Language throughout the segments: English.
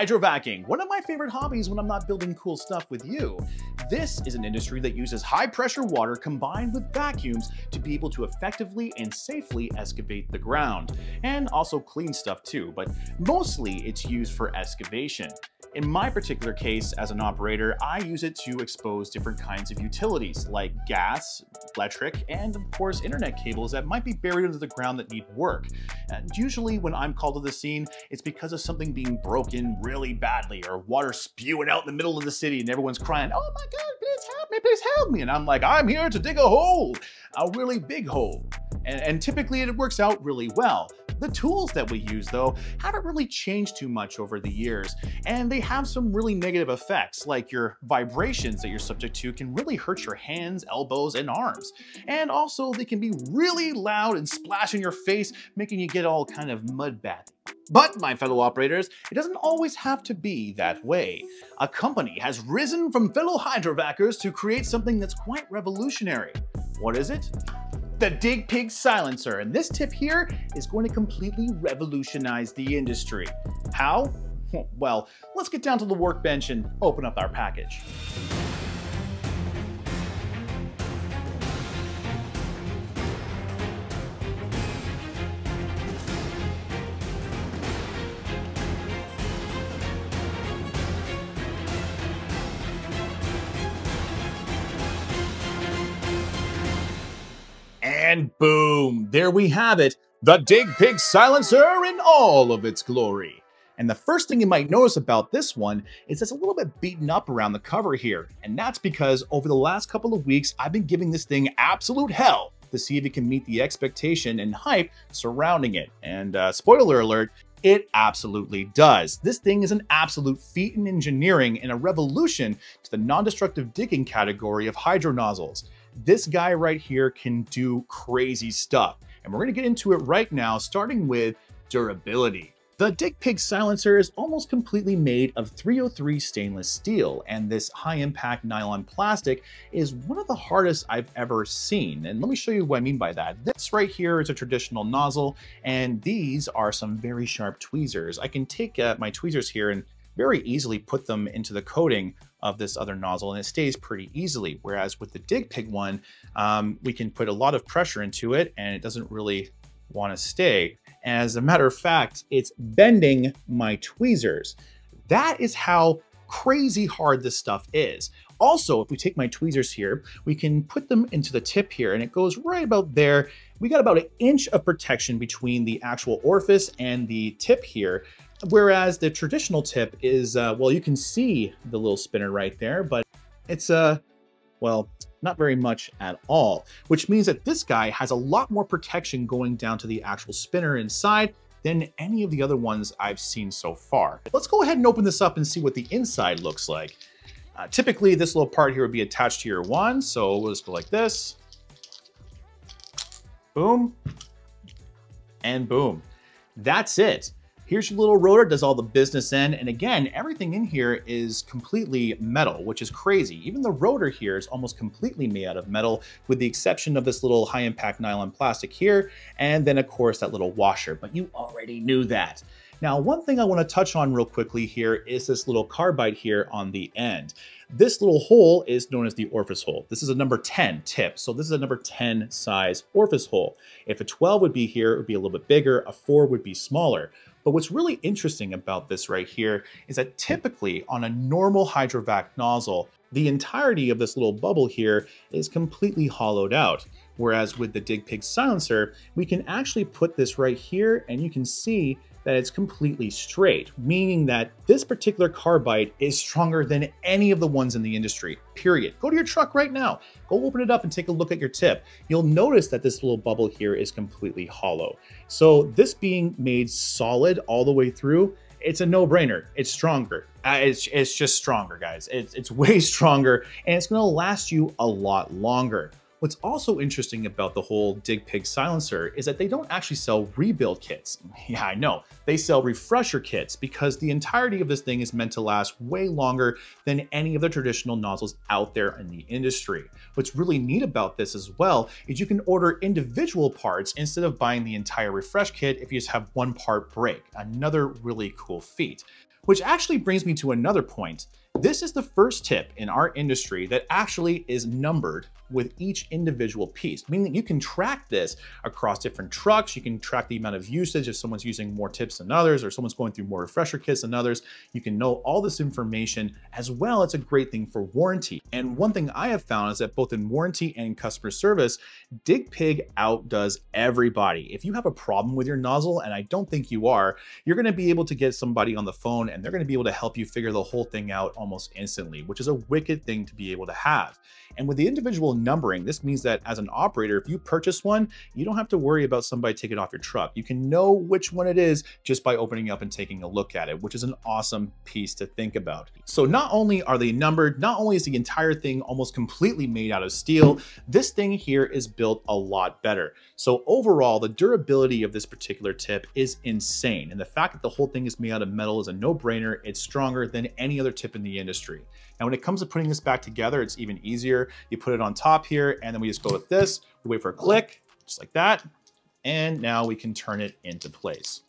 hydrovacking, one of my favorite hobbies when I'm not building cool stuff with you. This is an industry that uses high pressure water combined with vacuums to be able to effectively and safely excavate the ground, and also clean stuff too, but mostly it's used for excavation. In my particular case, as an operator, I use it to expose different kinds of utilities like gas, electric, and of course internet cables that might be buried under the ground that need work. And usually when I'm called to the scene, it's because of something being broken really badly or water spewing out in the middle of the city and everyone's crying, oh my God, please help me, please help me. And I'm like, I'm here to dig a hole, a really big hole. And, and typically it works out really well. The tools that we use, though, haven't really changed too much over the years, and they have some really negative effects, like your vibrations that you're subject to can really hurt your hands, elbows, and arms. And also, they can be really loud and splash in your face, making you get all kind of mud bath. But, my fellow operators, it doesn't always have to be that way. A company has risen from fellow hydrovackers to create something that's quite revolutionary. What is it? The Dig Pig Silencer. And this tip here is going to completely revolutionize the industry. How? Well, let's get down to the workbench and open up our package. And boom, there we have it, the Dig Pig Silencer in all of its glory. And the first thing you might notice about this one is it's a little bit beaten up around the cover here. And that's because over the last couple of weeks, I've been giving this thing absolute hell to see if it can meet the expectation and hype surrounding it. And uh, spoiler alert, it absolutely does. This thing is an absolute feat in engineering and a revolution to the non-destructive digging category of hydro nozzles. This guy right here can do crazy stuff. And we're gonna get into it right now, starting with durability. The Dig Pig silencer is almost completely made of 303 stainless steel, and this high impact nylon plastic is one of the hardest I've ever seen. And let me show you what I mean by that. This right here is a traditional nozzle, and these are some very sharp tweezers. I can take uh, my tweezers here and very easily put them into the coating of this other nozzle and it stays pretty easily. Whereas with the Dig Pig one, um, we can put a lot of pressure into it and it doesn't really want to stay. As a matter of fact, it's bending my tweezers. That is how crazy hard this stuff is. Also, if we take my tweezers here, we can put them into the tip here and it goes right about there. We got about an inch of protection between the actual orifice and the tip here. Whereas the traditional tip is, uh, well, you can see the little spinner right there, but it's, uh, well, not very much at all, which means that this guy has a lot more protection going down to the actual spinner inside than any of the other ones I've seen so far. Let's go ahead and open this up and see what the inside looks like. Uh, typically, this little part here would be attached to your wand, so we'll just go like this. Boom. And boom. That's it. Here's your little rotor, does all the business in. And again, everything in here is completely metal, which is crazy. Even the rotor here is almost completely made out of metal, with the exception of this little high impact nylon plastic here. And then of course that little washer, but you already knew that. Now, one thing I wanna touch on real quickly here is this little carbide here on the end. This little hole is known as the orifice hole. This is a number 10 tip, so this is a number 10 size orifice hole. If a 12 would be here, it would be a little bit bigger, a 4 would be smaller. But what's really interesting about this right here is that typically on a normal hydrovac nozzle, the entirety of this little bubble here is completely hollowed out. Whereas with the Dig Pig silencer, we can actually put this right here and you can see that it's completely straight, meaning that this particular carbide is stronger than any of the ones in the industry, period. Go to your truck right now, go open it up and take a look at your tip. You'll notice that this little bubble here is completely hollow. So this being made solid all the way through, it's a no-brainer. It's stronger. Uh, it's, it's just stronger, guys. It's, it's way stronger and it's gonna last you a lot longer. What's also interesting about the whole Dig Pig silencer is that they don't actually sell rebuild kits. Yeah, I know. They sell refresher kits because the entirety of this thing is meant to last way longer than any of the traditional nozzles out there in the industry. What's really neat about this as well is you can order individual parts instead of buying the entire refresh kit if you just have one part break. Another really cool feat. Which actually brings me to another point. This is the first tip in our industry that actually is numbered with each individual piece, meaning you can track this across different trucks. You can track the amount of usage if someone's using more tips than others or someone's going through more refresher kits than others. You can know all this information as well. It's a great thing for warranty. And one thing I have found is that both in warranty and customer service, DigPig outdoes everybody. If you have a problem with your nozzle, and I don't think you are, you're gonna be able to get somebody on the phone and they're gonna be able to help you figure the whole thing out almost instantly, which is a wicked thing to be able to have. And with the individual numbering, this means that as an operator, if you purchase one, you don't have to worry about somebody taking it off your truck. You can know which one it is just by opening up and taking a look at it, which is an awesome piece to think about. So not only are they numbered, not only is the entire thing almost completely made out of steel, this thing here is built a lot better. So overall, the durability of this particular tip is insane. And the fact that the whole thing is made out of metal is a no-brainer. It's stronger than any other tip in the industry. Now, when it comes to putting this back together, it's even easier. You put it on top here, and then we just go with this. We wait for a click, just like that. And now we can turn it into place.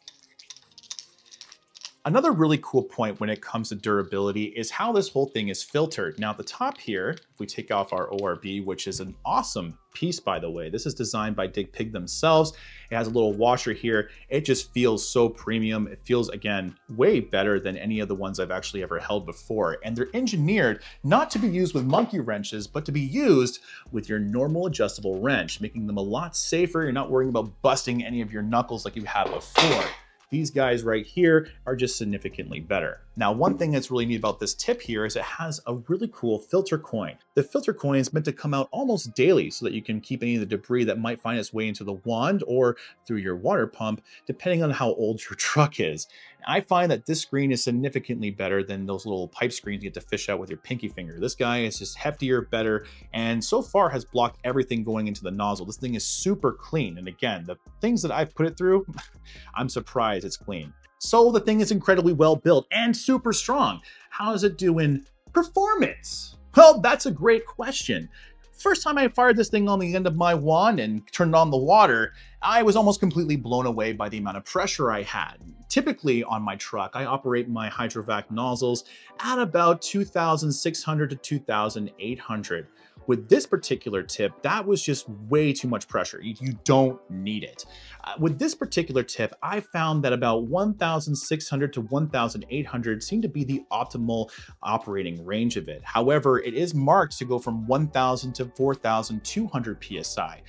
Another really cool point when it comes to durability is how this whole thing is filtered. Now at the top here, if we take off our ORB, which is an awesome piece by the way, this is designed by DigPig themselves. It has a little washer here. It just feels so premium. It feels, again, way better than any of the ones I've actually ever held before. And they're engineered not to be used with monkey wrenches, but to be used with your normal adjustable wrench, making them a lot safer. You're not worrying about busting any of your knuckles like you have before. These guys right here are just significantly better. Now, one thing that's really neat about this tip here is it has a really cool filter coin. The filter coin is meant to come out almost daily so that you can keep any of the debris that might find its way into the wand or through your water pump, depending on how old your truck is. I find that this screen is significantly better than those little pipe screens you get to fish out with your pinky finger. This guy is just heftier, better, and so far has blocked everything going into the nozzle. This thing is super clean. And again, the things that I've put it through, I'm surprised it's clean. So the thing is incredibly well built and super strong. How does it do in performance? Well, that's a great question. First time I fired this thing on the end of my wand and turned on the water, I was almost completely blown away by the amount of pressure I had. Typically on my truck, I operate my hydrovac nozzles at about 2,600 to 2,800. With this particular tip, that was just way too much pressure. You, you don't need it. Uh, with this particular tip, I found that about 1,600 to 1,800 seemed to be the optimal operating range of it. However, it is marked to go from 1,000 to 4,200 PSI.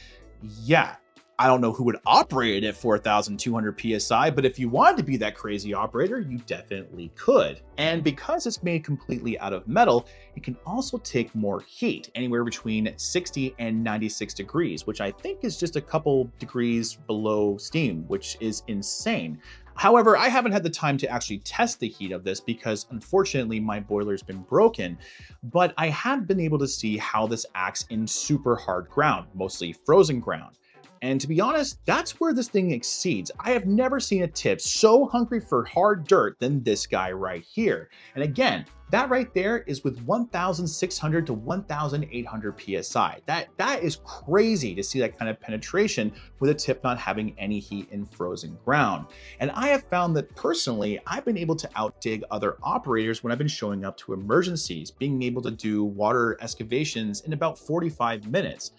Yeah, I don't know who would operate it at 4,200 PSI, but if you wanted to be that crazy operator, you definitely could. And because it's made completely out of metal, it can also take more heat, anywhere between 60 and 96 degrees, which I think is just a couple degrees below steam, which is insane. However, I haven't had the time to actually test the heat of this because unfortunately my boiler's been broken, but I have been able to see how this acts in super hard ground, mostly frozen ground. And to be honest, that's where this thing exceeds. I have never seen a tip so hungry for hard dirt than this guy right here. And again, that right there is with 1,600 to 1,800 PSI. That, that is crazy to see that kind of penetration with a tip not having any heat in frozen ground. And I have found that personally, I've been able to outdig other operators when I've been showing up to emergencies, being able to do water excavations in about 45 minutes.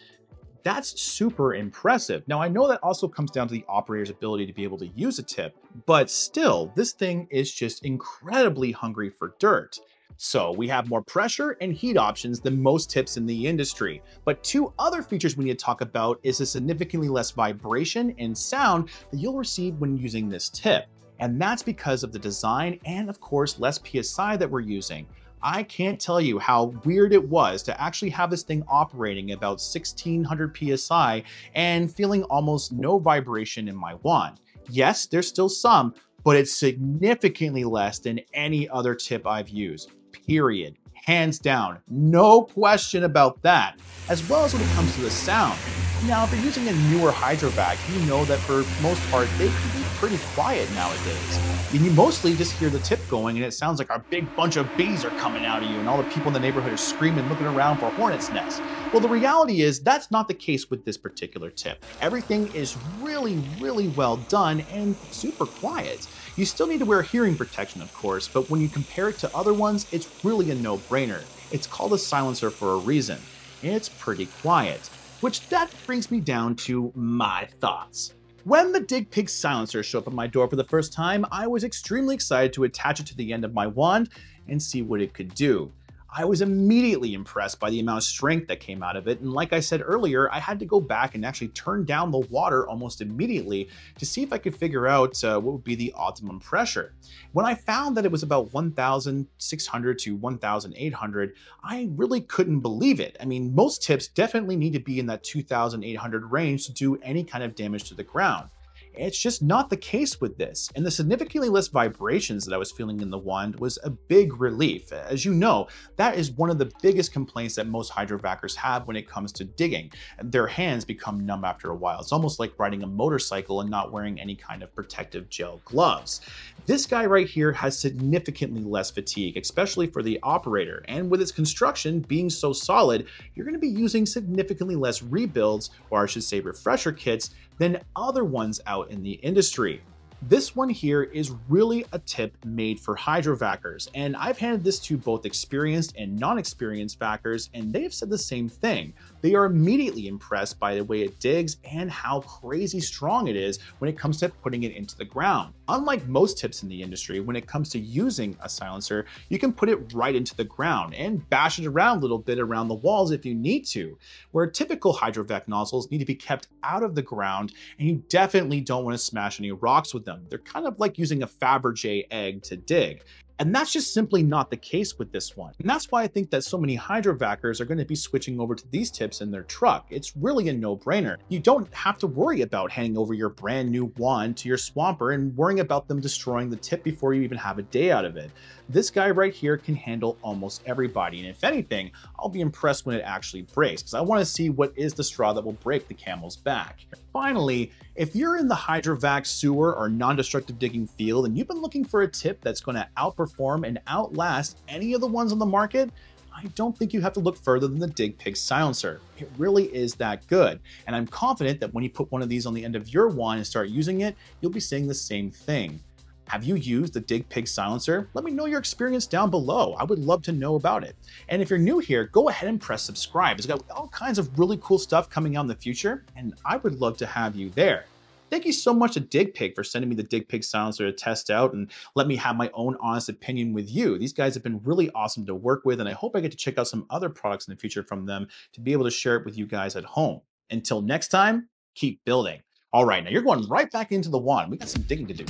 That's super impressive. Now, I know that also comes down to the operator's ability to be able to use a tip, but still, this thing is just incredibly hungry for dirt. So we have more pressure and heat options than most tips in the industry. But two other features we need to talk about is the significantly less vibration and sound that you'll receive when using this tip. And that's because of the design and of course less PSI that we're using. I can't tell you how weird it was to actually have this thing operating about 1600 PSI and feeling almost no vibration in my wand. Yes, there's still some, but it's significantly less than any other tip I've used, period. Hands down, no question about that, as well as when it comes to the sound. Now, if you're using a newer hydrovac, you know that for most part, they can be pretty quiet nowadays. And you mostly just hear the tip going and it sounds like a big bunch of bees are coming out of you and all the people in the neighborhood are screaming looking around for hornet's nest. Well, the reality is that's not the case with this particular tip. Everything is really, really well done and super quiet. You still need to wear hearing protection, of course, but when you compare it to other ones, it's really a no-brainer. It's called a silencer for a reason. It's pretty quiet. Which that brings me down to my thoughts. When the Dig Pig silencer showed up at my door for the first time, I was extremely excited to attach it to the end of my wand and see what it could do. I was immediately impressed by the amount of strength that came out of it, and like I said earlier, I had to go back and actually turn down the water almost immediately to see if I could figure out uh, what would be the optimum pressure. When I found that it was about 1,600 to 1,800, I really couldn't believe it. I mean, most tips definitely need to be in that 2,800 range to do any kind of damage to the ground. It's just not the case with this, and the significantly less vibrations that I was feeling in the wand was a big relief. As you know, that is one of the biggest complaints that most hydrovackers have when it comes to digging. Their hands become numb after a while. It's almost like riding a motorcycle and not wearing any kind of protective gel gloves. This guy right here has significantly less fatigue, especially for the operator, and with its construction being so solid, you're going to be using significantly less rebuilds, or I should say refresher kits, than other ones out in the industry. This one here is really a tip made for hydrovackers, and I've handed this to both experienced and non-experienced vackers, and they have said the same thing. They are immediately impressed by the way it digs and how crazy strong it is when it comes to putting it into the ground. Unlike most tips in the industry, when it comes to using a silencer, you can put it right into the ground and bash it around a little bit around the walls if you need to, where typical hydrovac nozzles need to be kept out of the ground, and you definitely don't want to smash any rocks with them them. They're kind of like using a Fabergé egg to dig. And that's just simply not the case with this one. And that's why I think that so many hydrovackers are going to be switching over to these tips in their truck. It's really a no-brainer. You don't have to worry about handing over your brand new wand to your swamper and worrying about them destroying the tip before you even have a day out of it. This guy right here can handle almost everybody. And if anything, I'll be impressed when it actually breaks because I want to see what is the straw that will break the camel's back. Finally, if you're in the hydrovac sewer or non-destructive digging field and you've been looking for a tip that's going to outperform and outlast any of the ones on the market, I don't think you have to look further than the DigPig silencer. It really is that good. And I'm confident that when you put one of these on the end of your wand and start using it, you'll be seeing the same thing. Have you used the DigPig silencer? Let me know your experience down below. I would love to know about it. And if you're new here, go ahead and press subscribe. It's got all kinds of really cool stuff coming out in the future, and I would love to have you there. Thank you so much to DigPig for sending me the DigPig silencer to test out and let me have my own honest opinion with you. These guys have been really awesome to work with, and I hope I get to check out some other products in the future from them to be able to share it with you guys at home. Until next time, keep building. All right, now you're going right back into the wand. We got some digging to do.